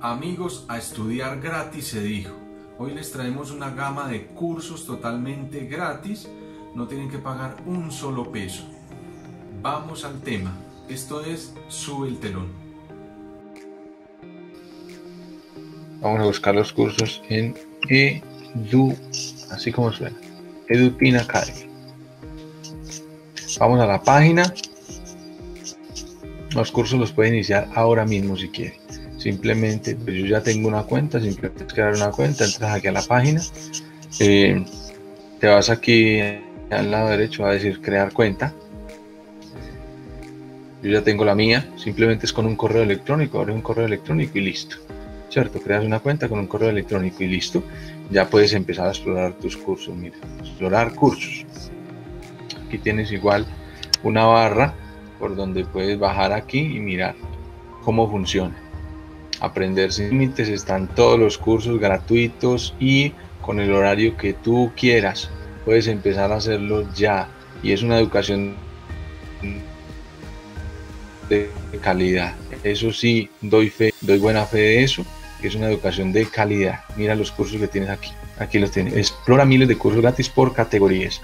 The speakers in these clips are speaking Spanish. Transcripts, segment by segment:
Amigos, a estudiar gratis se dijo. Hoy les traemos una gama de cursos totalmente gratis. No tienen que pagar un solo peso. Vamos al tema. Esto es Sube el telón. Vamos a buscar los cursos en Edu, así como suena. EduPin Academy. Vamos a la página. Los cursos los puede iniciar ahora mismo si quiere simplemente, pues yo ya tengo una cuenta, simplemente es crear una cuenta, entras aquí a la página, eh, te vas aquí al lado derecho a decir crear cuenta. Yo ya tengo la mía, simplemente es con un correo electrónico, abres un correo electrónico y listo. ¿Cierto? Creas una cuenta con un correo electrónico y listo. Ya puedes empezar a explorar tus cursos. Mira, explorar cursos. Aquí tienes igual una barra por donde puedes bajar aquí y mirar cómo funciona. Aprender sin límites están todos los cursos gratuitos y con el horario que tú quieras. Puedes empezar a hacerlo ya y es una educación de calidad. Eso sí, doy fe, doy buena fe de eso, es una educación de calidad. Mira los cursos que tienes aquí. Aquí los tienes. Explora miles de cursos gratis por categorías.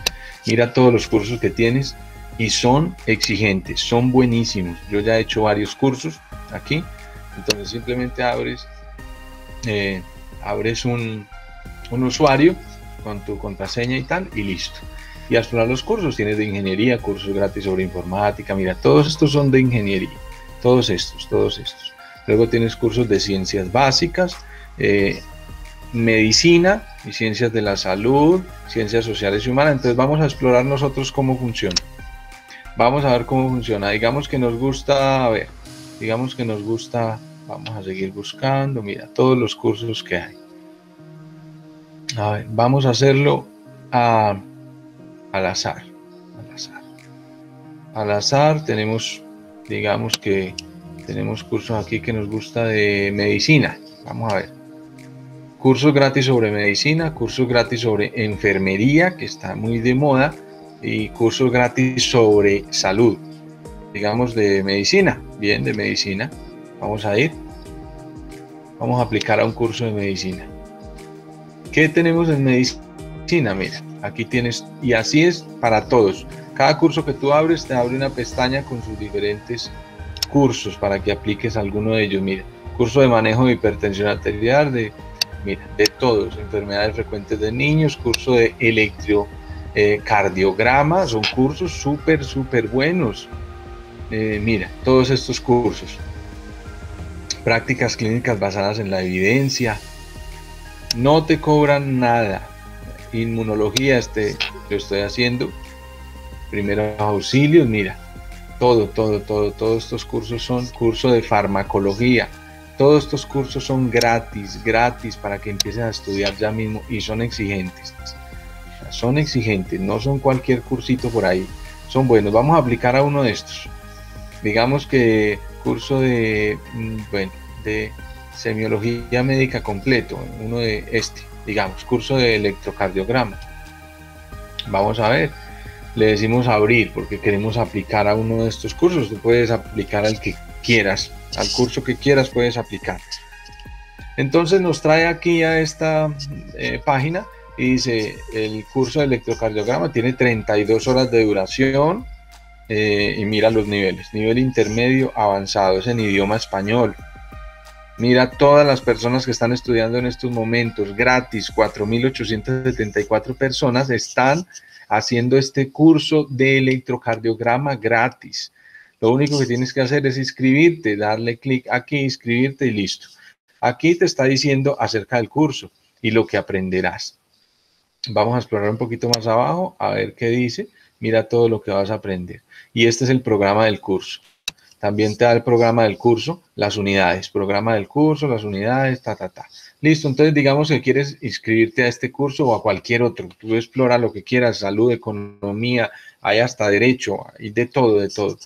Mira todos los cursos que tienes y son exigentes, son buenísimos. Yo ya he hecho varios cursos aquí entonces simplemente abres, eh, abres un, usuario con tu contraseña y tal y listo. Y explorar los cursos, tienes de ingeniería, cursos gratis sobre informática, mira, todos estos son de ingeniería, todos estos, todos estos. Luego tienes cursos de ciencias básicas, eh, medicina y ciencias de la salud, ciencias sociales y humanas. Entonces vamos a explorar nosotros cómo funciona. Vamos a ver cómo funciona. Digamos que nos gusta, a ver, digamos que nos gusta, vamos a seguir buscando, mira, todos los cursos que hay. A ver, vamos a hacerlo a, al azar, al azar. Al azar tenemos, digamos que tenemos cursos aquí que nos gusta de medicina. Vamos a ver. Cursos gratis sobre medicina, cursos gratis sobre enfermería, que está muy de moda, y cursos gratis sobre salud digamos, de medicina. Bien, de medicina. Vamos a ir. Vamos a aplicar a un curso de medicina. ¿Qué tenemos en medicina? Mira, aquí tienes, y así es para todos. Cada curso que tú abres te abre una pestaña con sus diferentes cursos para que apliques alguno de ellos. Mira, curso de manejo de hipertensión arterial, de, mira, de todos, enfermedades frecuentes de niños, curso de electrocardiograma, eh, son cursos súper, súper buenos. Eh, mira, todos estos cursos, prácticas clínicas basadas en la evidencia, no te cobran nada. Inmunología, este, yo estoy haciendo, primeros auxilios, mira, todo, todo, todo, todos estos cursos son cursos de farmacología. Todos estos cursos son gratis, gratis para que empieces a estudiar ya mismo y son exigentes. Son exigentes, no son cualquier cursito por ahí. Son buenos. Vamos a aplicar a uno de estos digamos que curso de, mm, bueno, de semiología médica completo, uno de este, digamos, curso de electrocardiograma. Vamos a ver, le decimos abrir porque queremos aplicar a uno de estos cursos. Tú puedes aplicar al que quieras, al curso que quieras puedes aplicar. Entonces nos trae aquí a esta eh, página y dice el curso de electrocardiograma tiene 32 horas de duración, eh, y mira los niveles. Nivel intermedio avanzado es en idioma español. Mira todas las personas que están estudiando en estos momentos gratis. 4.874 personas están haciendo este curso de electrocardiograma gratis. Lo único que tienes que hacer es inscribirte, darle clic aquí, inscribirte y listo. Aquí te está diciendo acerca del curso y lo que aprenderás. Vamos a explorar un poquito más abajo a ver qué dice mira todo lo que vas a aprender. Y este es el programa del curso. También te da el programa del curso, las unidades, programa del curso, las unidades, ta, ta, ta. Listo, entonces digamos que quieres inscribirte a este curso o a cualquier otro. Tú explora lo que quieras, salud, economía, hay hasta derecho, y de todo, de todo.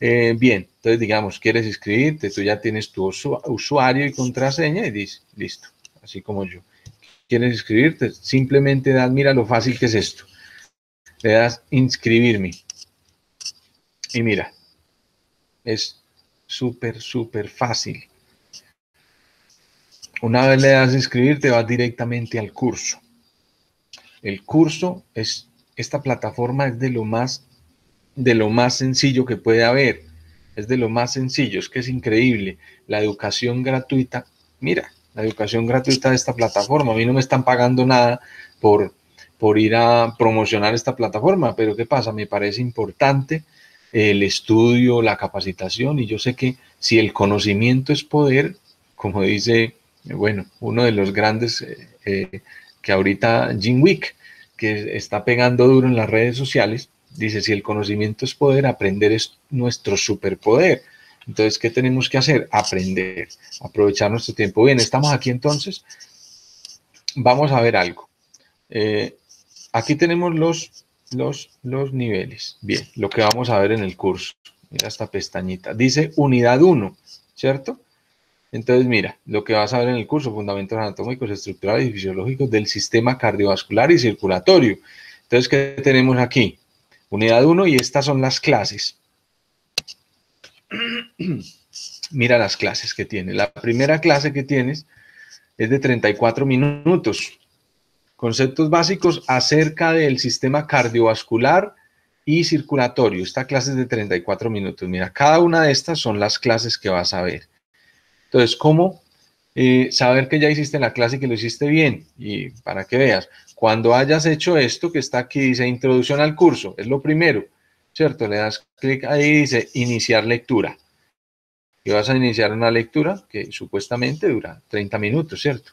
Eh, bien, entonces digamos, quieres inscribirte, tú ya tienes tu usuario y contraseña y dices, listo, así como yo. ¿Quieres inscribirte? Simplemente das, mira lo fácil que es esto le das inscribirme. Y mira, es súper, súper fácil. Una vez le das inscribir, te vas directamente al curso. El curso es, esta plataforma es de lo más, de lo más sencillo que puede haber. Es de lo más sencillo, es que es increíble. La educación gratuita, mira, la educación gratuita de esta plataforma. A mí no me están pagando nada por, por ir a promocionar esta plataforma, pero ¿qué pasa? Me parece importante el estudio, la capacitación, y yo sé que si el conocimiento es poder, como dice, bueno, uno de los grandes eh, eh, que ahorita Jim Wick, que está pegando duro en las redes sociales, dice, si el conocimiento es poder, aprender es nuestro superpoder. Entonces, ¿qué tenemos que hacer? Aprender, aprovechar nuestro tiempo. Bien, estamos aquí entonces. Vamos a ver algo. Eh, aquí tenemos los, los, los niveles. Bien, lo que vamos a ver en el curso. Mira esta pestañita. Dice unidad 1, ¿cierto? Entonces, mira, lo que vas a ver en el curso, fundamentos anatómicos, estructurales y fisiológicos del sistema cardiovascular y circulatorio. Entonces, ¿qué tenemos aquí? Unidad 1 y estas son las clases. Mira las clases que tiene. La primera clase que tienes es de 34 minutos. Conceptos básicos acerca del sistema cardiovascular y circulatorio. Esta clase es de 34 minutos. Mira, cada una de estas son las clases que vas a ver. Entonces, ¿cómo eh, saber que ya hiciste la clase y que lo hiciste bien? Y para que veas, cuando hayas hecho esto que está aquí, dice introducción al curso, es lo primero. ¿cierto? Le das clic ahí y dice iniciar lectura. Y vas a iniciar una lectura que supuestamente dura 30 minutos, ¿cierto?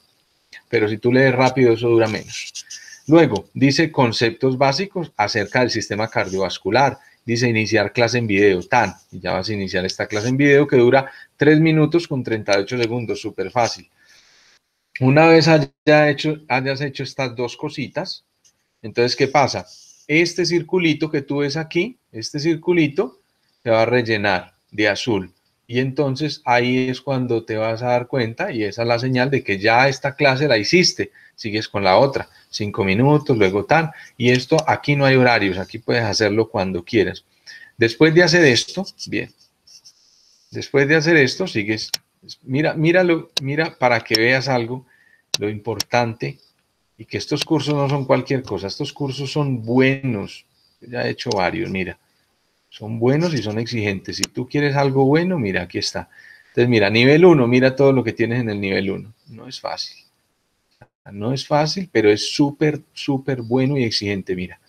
Pero si tú lees rápido, eso dura menos. Luego, dice conceptos básicos acerca del sistema cardiovascular. Dice iniciar clase en video, tan. Y ya vas a iniciar esta clase en video que dura 3 minutos con 38 segundos, súper fácil. Una vez haya hecho, hayas hecho estas dos cositas, entonces, ¿qué pasa? este circulito que tú ves aquí, este circulito, se va a rellenar de azul. Y entonces ahí es cuando te vas a dar cuenta y esa es la señal de que ya esta clase la hiciste. Sigues con la otra, cinco minutos, luego tan. Y esto aquí no hay horarios, aquí puedes hacerlo cuando quieras. Después de hacer esto, bien. Después de hacer esto, sigues. Mira, míralo, mira para que veas algo, lo importante y que estos cursos no son cualquier cosa, estos cursos son buenos. Ya he hecho varios, mira. Son buenos y son exigentes. Si tú quieres algo bueno, mira, aquí está. Entonces, mira, nivel 1, mira todo lo que tienes en el nivel 1. No es fácil. No es fácil, pero es súper, súper bueno y exigente. Mira,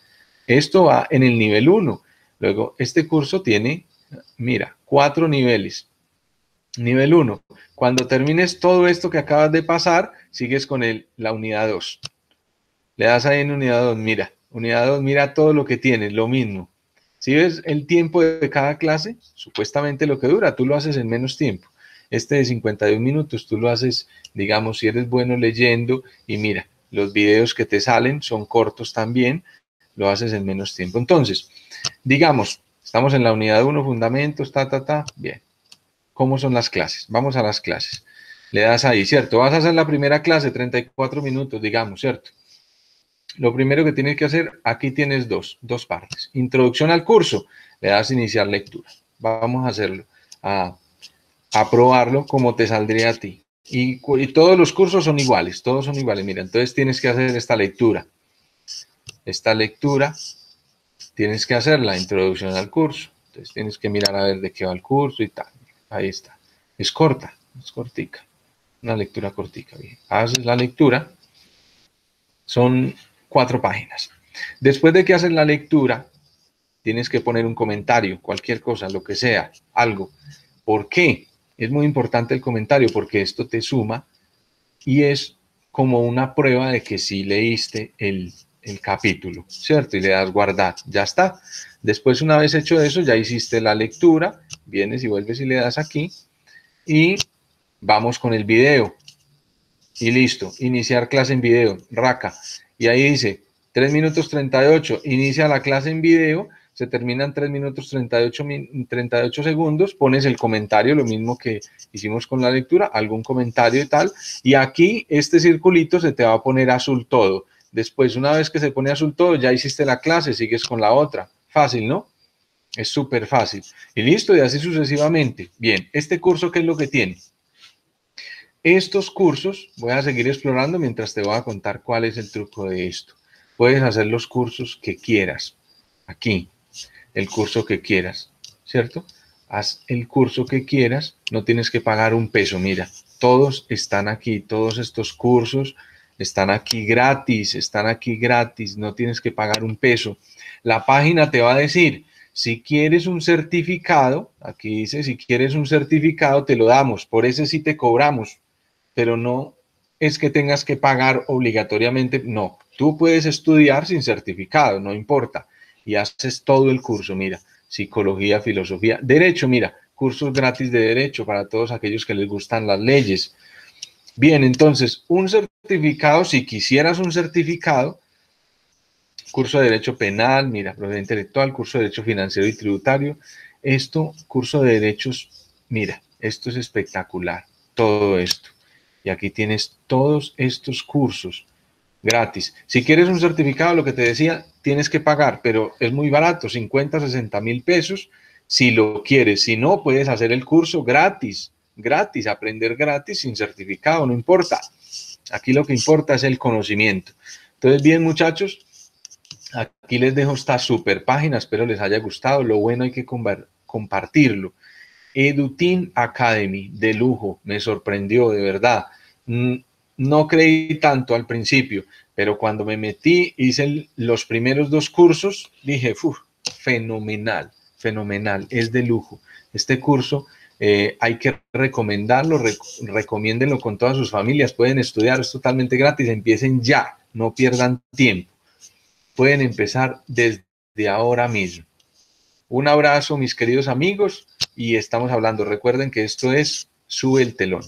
esto va en el nivel 1. Luego, este curso tiene, mira, cuatro niveles. Nivel 1. Cuando termines todo esto que acabas de pasar, sigues con el, la unidad 2. Le das ahí en unidad 2, mira, unidad 2, mira todo lo que tiene, lo mismo. Si ves el tiempo de cada clase, supuestamente lo que dura, tú lo haces en menos tiempo. Este de 51 minutos, tú lo haces, digamos, si eres bueno leyendo y mira, los videos que te salen son cortos también, lo haces en menos tiempo. Entonces, digamos, estamos en la unidad 1, fundamentos, ta, ta, ta, bien. ¿Cómo son las clases? Vamos a las clases. Le das ahí, ¿cierto? Vas a hacer la primera clase, 34 minutos, digamos, ¿cierto? Lo primero que tienes que hacer, aquí tienes dos, dos partes. Introducción al curso, le das iniciar lectura. Vamos a hacerlo, a, probarlo como te saldría a ti. Y, y, todos los cursos son iguales, todos son iguales. Mira, entonces tienes que hacer esta lectura. Esta lectura tienes que hacer la introducción al curso. Entonces tienes que mirar a ver de qué va el curso y tal. Ahí está. Es corta, es cortica. Una lectura cortica. Bien. Haces la lectura. Son cuatro páginas. Después de que haces la lectura, tienes que poner un comentario, cualquier cosa, lo que sea, algo. ¿Por qué? Es muy importante el comentario porque esto te suma y es como una prueba de que sí leíste el, el capítulo, ¿cierto? Y le das guardar, ya está. Después, una vez hecho eso, ya hiciste la lectura, vienes y vuelves y le das aquí y vamos con el video. Y listo, iniciar clase en video, raca. Y ahí dice 3 minutos 38, inicia la clase en video, se termina en 3 minutos 38, 38 segundos, pones el comentario, lo mismo que hicimos con la lectura, algún comentario y tal, y aquí este circulito se te va a poner azul todo. Después, una vez que se pone azul todo, ya hiciste la clase, sigues con la otra. Fácil, ¿no? Es súper fácil. Y listo, y así sucesivamente. Bien, este curso, ¿qué es lo que tiene? Estos cursos, voy a seguir explorando mientras te voy a contar cuál es el truco de esto. Puedes hacer los cursos que quieras. Aquí, el curso que quieras, ¿cierto? Haz el curso que quieras, no tienes que pagar un peso. Mira, todos están aquí, todos estos cursos están aquí gratis, están aquí gratis, no tienes que pagar un peso. La página te va a decir, si quieres un certificado, aquí dice, si quieres un certificado, te lo damos, por ese sí te cobramos, pero no es que tengas que pagar obligatoriamente, no, tú puedes estudiar sin certificado, no importa, y haces todo el curso, mira, psicología, filosofía, derecho, mira, cursos gratis de derecho para todos aquellos que les gustan las leyes. Bien, entonces, un certificado, si quisieras un certificado, curso de Derecho Penal, mira, propiedad intelectual, curso de Derecho Financiero y Tributario. Esto, curso de Derechos, mira, esto es espectacular, todo esto. Y aquí tienes todos estos cursos gratis. Si quieres un certificado, lo que te decía, tienes que pagar, pero es muy barato, 50, 60 mil pesos, si lo quieres. Si no, puedes hacer el curso gratis, gratis, aprender gratis sin certificado, no importa. Aquí lo que importa es el conocimiento. Entonces, bien, muchachos, Aquí les dejo esta super página, espero les haya gustado. Lo bueno hay que compartirlo. Edutin Academy, de lujo, me sorprendió, de verdad. No creí tanto al principio, pero cuando me metí, hice los primeros dos cursos, dije, fenomenal, fenomenal, es de lujo. Este curso eh, hay que recomendarlo, recomiéndenlo con todas sus familias, pueden estudiar, es totalmente gratis, empiecen ya, no pierdan tiempo pueden empezar desde ahora mismo. Un abrazo, mis queridos amigos, y estamos hablando. Recuerden que esto es Sube el telón.